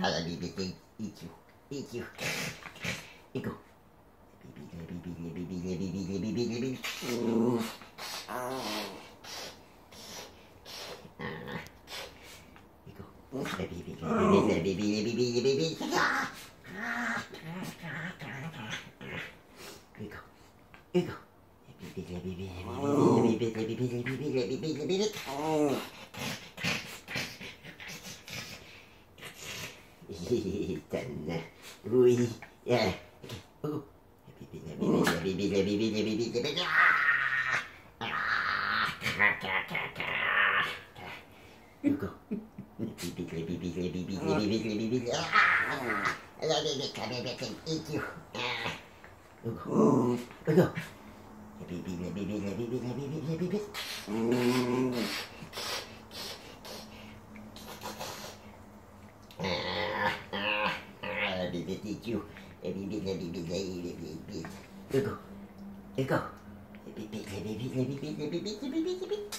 How do baby thing eat you? Eat you. Ego. Oh. Ego. Ego. Şeytan. Uy. Ya. Oh. Hugo. Ooh. Ooh. Ooh. bit did you. Every bit, every bit, every bit. Hugo. You go. Every bit, every bit, every bit, every bit, every bit, every bit.